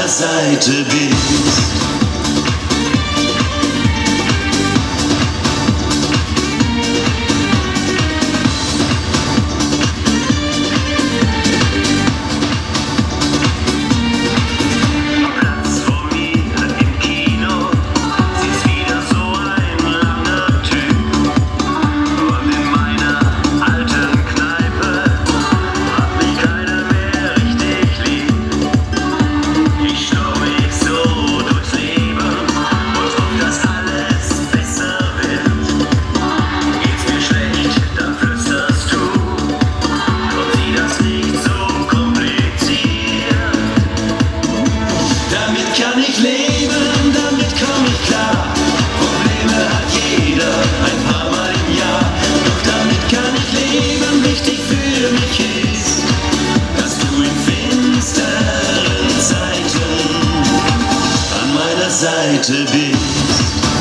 meiner Seite bist. leben, damit komm ich klar. Probleme hat jeder ein paar Mal im Jahr. Doch damit kann ich leben, wichtig für mich ist, dass du in finsteren Zeiten an meiner Seite bist.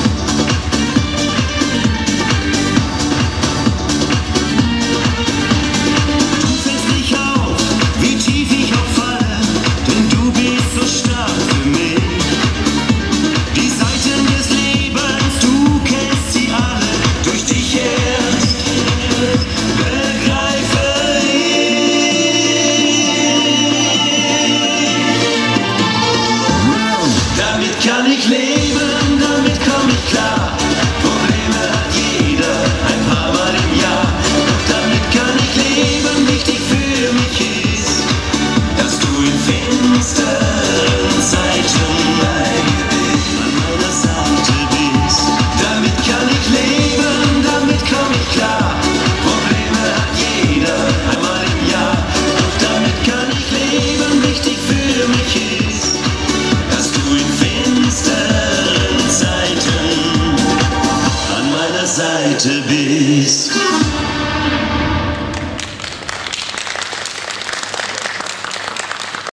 Seite bist.